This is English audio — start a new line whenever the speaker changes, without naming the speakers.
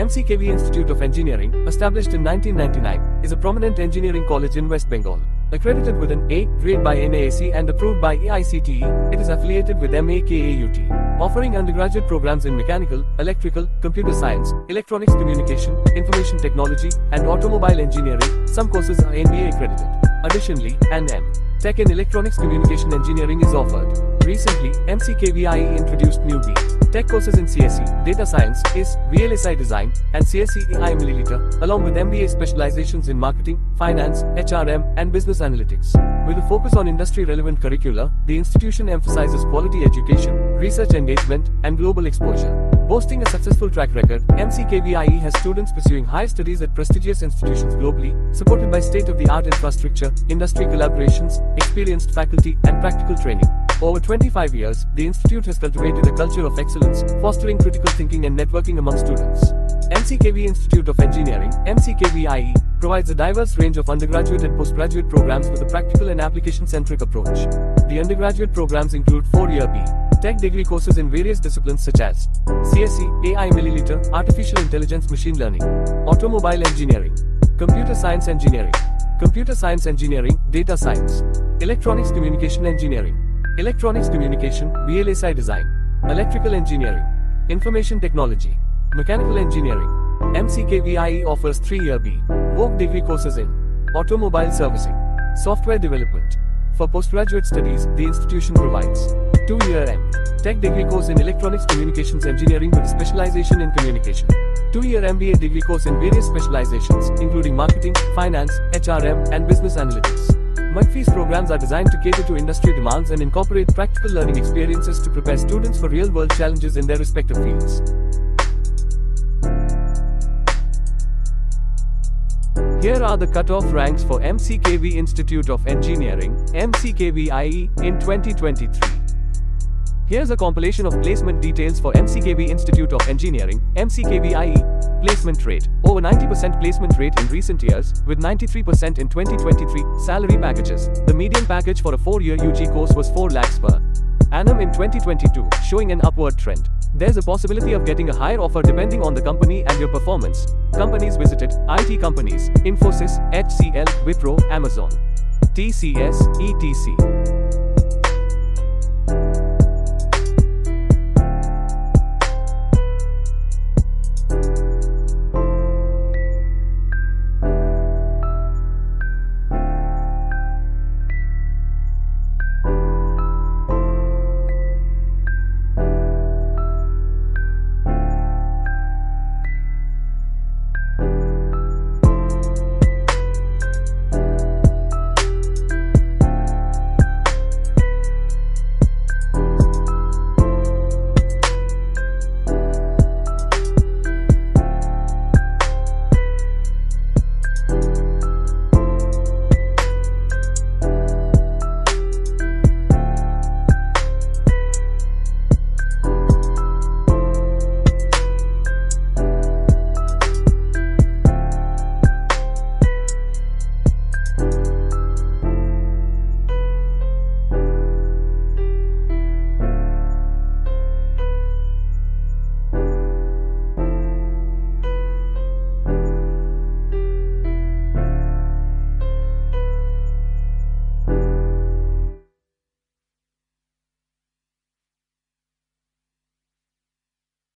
MCKV Institute of Engineering, established in 1999, is a prominent engineering college in West Bengal. Accredited with an A grade by NAAC and approved by AICTE, it is affiliated with MAKAUT, offering undergraduate programs in mechanical, electrical, computer science, electronics communication, information technology, and automobile engineering. Some courses are NBA accredited. Additionally, an M. Tech in Electronics Communication Engineering is offered. Recently, MCKVIE introduced new B. Tech courses in CSE, Data Science, IS, VLSI Design, and CSE AI Milliliter, along with MBA specializations in Marketing, Finance, HRM, and Business Analytics. With a focus on industry relevant curricula, the institution emphasizes quality education, research engagement, and global exposure. Boasting a successful track record, MCKVIE has students pursuing higher studies at prestigious institutions globally, supported by state of the art infrastructure, industry collaborations, experienced faculty, and practical training. Over 25 years, the institute has cultivated a culture of excellence, fostering critical thinking and networking among students. MCKV Institute of Engineering, MCKVIE, provides a diverse range of undergraduate and postgraduate programs with a practical and application centric approach. The undergraduate programs include 4 year B. Tech degree courses in various disciplines such as CSE, AI Milliliter, Artificial Intelligence Machine Learning, Automobile Engineering, Computer Science Engineering, Computer Science Engineering, Data Science, Electronics Communication Engineering, Electronics Communication, VLSI Design, Electrical Engineering, Information Technology, Mechanical Engineering. MCKVIE offers 3 year B. Voc degree courses in Automobile Servicing, Software Development. For postgraduate studies, the institution provides 2 year M. Tech degree course in Electronics Communications Engineering with specialization in communication. 2 year MBA degree course in various specializations, including marketing, finance, HRM, and business analytics. MCKVIE's programs are designed to cater to industry demands and incorporate practical learning experiences to prepare students for real world challenges in their respective fields. Here are the cutoff ranks for MCKV Institute of Engineering, MCKVIE, in 2023. Here's a compilation of placement details for MCKV Institute of Engineering, MCKVIE. Placement rate over 90% placement rate in recent years, with 93% in 2023. Salary packages the median package for a 4 year UG course was 4 lakhs per annum in 2022, showing an upward trend. There's a possibility of getting a higher offer depending on the company and your performance. Companies visited IT companies, Infosys, HCL, Wipro, Amazon, TCS, ETC.